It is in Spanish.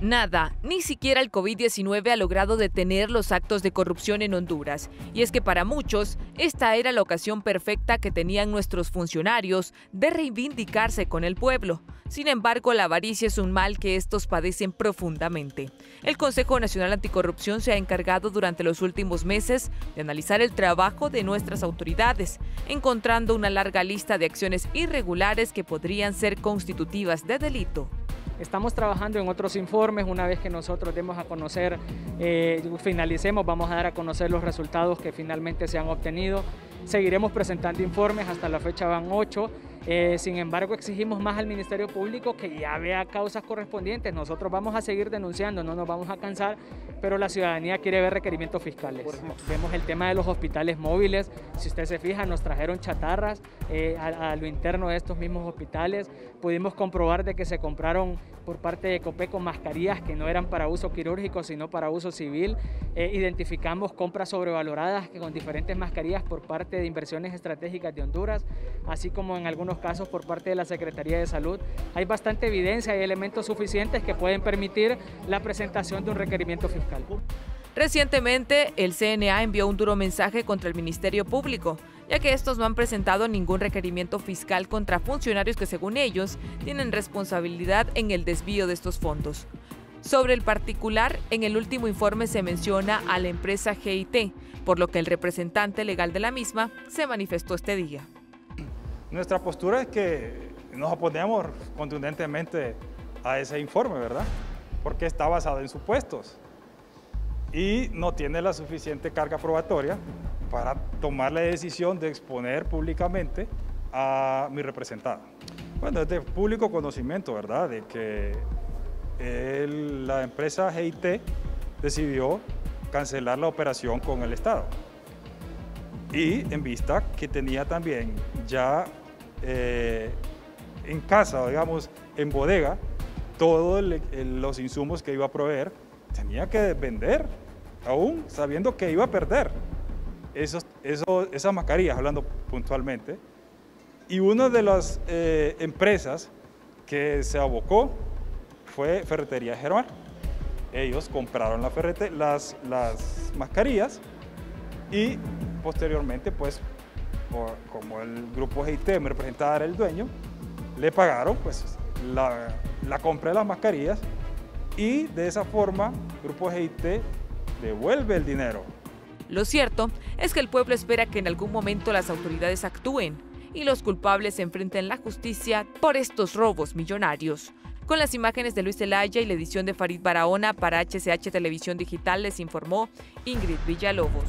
Nada, ni siquiera el COVID-19 ha logrado detener los actos de corrupción en Honduras. Y es que para muchos, esta era la ocasión perfecta que tenían nuestros funcionarios de reivindicarse con el pueblo. Sin embargo, la avaricia es un mal que estos padecen profundamente. El Consejo Nacional Anticorrupción se ha encargado durante los últimos meses de analizar el trabajo de nuestras autoridades, encontrando una larga lista de acciones irregulares que podrían ser constitutivas de delito. Estamos trabajando en otros informes, una vez que nosotros demos a conocer, eh, finalicemos, vamos a dar a conocer los resultados que finalmente se han obtenido. Seguiremos presentando informes, hasta la fecha van ocho. Eh, sin embargo, exigimos más al Ministerio Público que ya vea causas correspondientes. Nosotros vamos a seguir denunciando, no nos vamos a cansar, pero la ciudadanía quiere ver requerimientos fiscales. Vemos el tema de los hospitales móviles. Si usted se fija, nos trajeron chatarras eh, a, lo interno de estos mismos hospitales. Pudimos comprobar de que se compraron por parte de Copeco mascarillas que no eran para uso quirúrgico, sino para uso civil. Eh, identificamos compras sobrevaloradas con diferentes mascarillas por parte de inversiones estratégicas de Honduras, así como en algunos casos por parte de la Secretaría de Salud. Hay bastante evidencia y elementos suficientes que pueden permitir la presentación de un requerimiento fiscal. Recientemente, el CNA envió un duro mensaje contra el Ministerio Público, ya que estos no han presentado ningún requerimiento fiscal contra funcionarios que, según ellos, tienen responsabilidad en el desvío de estos fondos. Sobre el particular, en el último informe se menciona a la empresa GIT, por lo que el representante legal de la misma se manifestó este día. Nuestra postura es que nos oponemos contundentemente a ese informe, ¿verdad? Porque está basado en supuestos y no tiene la suficiente carga probatoria para tomar la decisión de exponer públicamente a mi representada. Bueno, es de público conocimiento, ¿verdad? De que la empresa GIT decidió cancelar la operación con el Estado y en vista que tenía también ya eh, en casa, digamos, en bodega, todos los insumos que iba a proveer, tenía que vender, aún sabiendo que iba a perder esos, esas mascarillas, hablando puntualmente. Y una de las eh, empresas que se abocó fue Ferretería Germán. Ellos compraron la ferrete, las, las mascarillas y posteriormente, pues, como el grupo GIT me representaba era el dueño, le pagaron pues la, la compra de las mascarillas y de esa forma Grupo GIT devuelve el dinero. Lo cierto es que el pueblo espera que en algún momento las autoridades actúen y los culpables se enfrenten la justicia por estos robos millonarios. Con las imágenes de Luis Elaya y la edición de Farid Barahona para HCH Televisión Digital les informó Ingrid Villalobos.